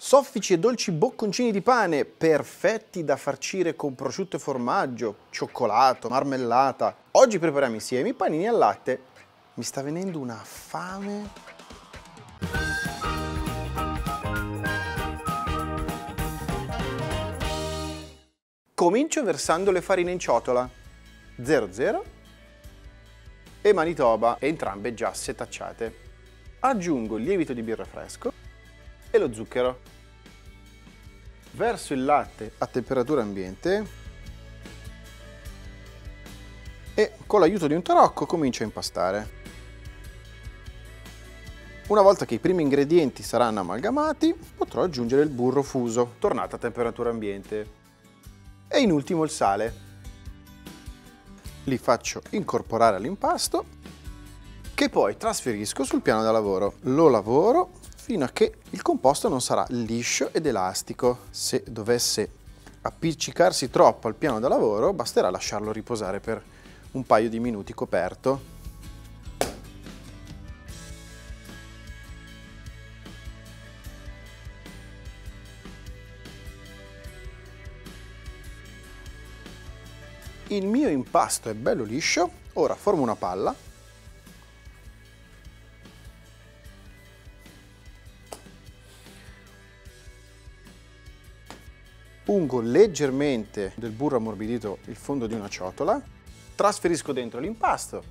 Soffici e dolci bocconcini di pane, perfetti da farcire con prosciutto e formaggio, cioccolato, marmellata. Oggi prepariamo insieme i panini al latte. Mi sta venendo una fame. Comincio versando le farine in ciotola. 00 e Manitoba, entrambe già setacciate. Aggiungo il lievito di birra fresco e lo zucchero. Verso il latte a temperatura ambiente e con l'aiuto di un tarocco comincio a impastare. Una volta che i primi ingredienti saranno amalgamati, potrò aggiungere il burro fuso, tornato a temperatura ambiente. E in ultimo il sale. Li faccio incorporare all'impasto, che poi trasferisco sul piano da lavoro. Lo lavoro fino a che il composto non sarà liscio ed elastico. Se dovesse appiccicarsi troppo al piano da lavoro, basterà lasciarlo riposare per un paio di minuti coperto. Il mio impasto è bello liscio, ora formo una palla ungo leggermente del burro ammorbidito il fondo di una ciotola, trasferisco dentro l'impasto,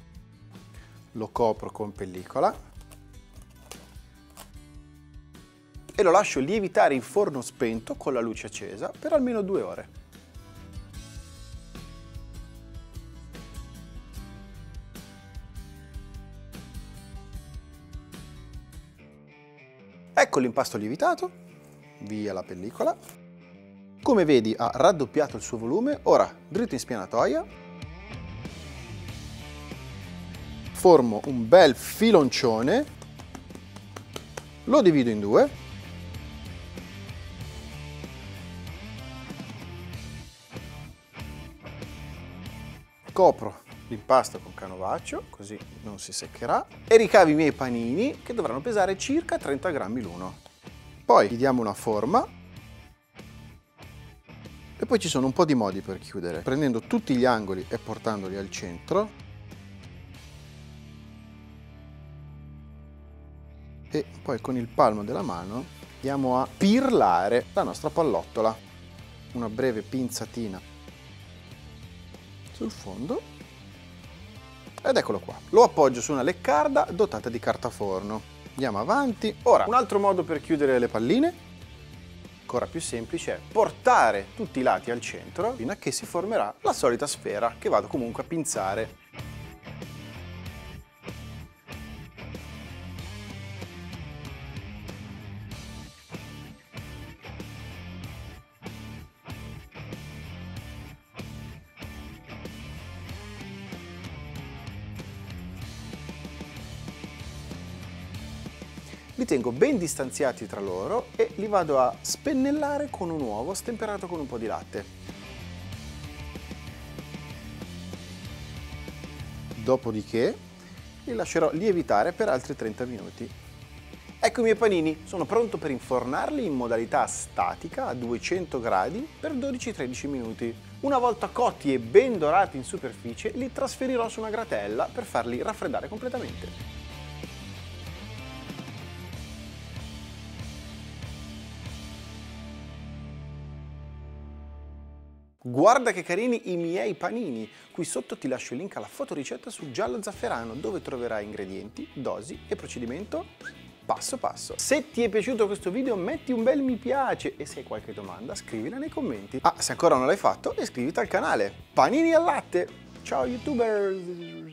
lo copro con pellicola e lo lascio lievitare in forno spento con la luce accesa per almeno due ore. Ecco l'impasto lievitato, via la pellicola. Come vedi ha raddoppiato il suo volume, ora dritto in spianatoia, formo un bel filoncione, lo divido in due, copro l'impasto con canovaccio, così non si seccherà, e ricavi i miei panini che dovranno pesare circa 30 grammi l'uno. Poi gli diamo una forma e poi ci sono un po' di modi per chiudere, prendendo tutti gli angoli e portandoli al centro. E poi con il palmo della mano andiamo a pirlare la nostra pallottola. Una breve pinzatina sul fondo ed eccolo qua. Lo appoggio su una leccarda dotata di carta forno. Andiamo avanti. Ora, un altro modo per chiudere le palline, ancora più semplice, è portare tutti i lati al centro fino a che si formerà la solita sfera che vado comunque a pinzare. Li tengo ben distanziati tra loro e li vado a spennellare con un uovo stemperato con un po' di latte. Dopodiché li lascerò lievitare per altri 30 minuti. Ecco i miei panini, sono pronto per infornarli in modalità statica a 200 gradi per 12-13 minuti. Una volta cotti e ben dorati in superficie, li trasferirò su una gratella per farli raffreddare completamente. Guarda che carini i miei panini! Qui sotto ti lascio il link alla fotoricetta su giallo zafferano dove troverai ingredienti, dosi e procedimento passo passo. Se ti è piaciuto questo video metti un bel mi piace e se hai qualche domanda scrivila nei commenti. Ah, se ancora non l'hai fatto iscriviti al canale. Panini al latte! Ciao youtuber!